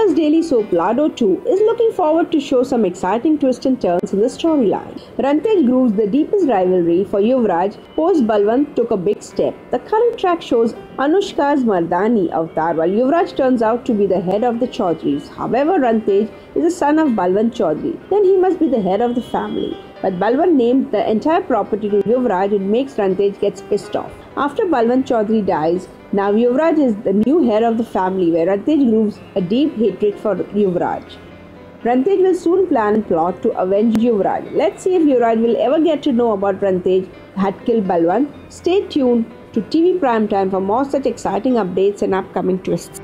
Star's daily soap Lado 2 is looking forward to show some exciting twists and turns in the storyline. Runtej grooves the deepest rivalry for Yuvraj post Balwant took a big step. The current track shows Anushka's Mardani avatar while Yuvraj turns out to be the head of the Chaudhrys. However, Runtej is the son of Balwant Chaudhry, then he must be the head of the family. But Balwan named the entire property to Yuvraj and makes Runtej gets pissed off. After Balwan Chaudhry dies, now Yuvraj is the new heir of the family where Runtej grooves a deep hatred for Yuvraj. Runtej will soon plan and plot to avenge Yuvraj. Let's see if Yuvraj will ever get to know about Runtej had killed Balwan. Stay tuned to TV Primetime for more such exciting updates and upcoming twists.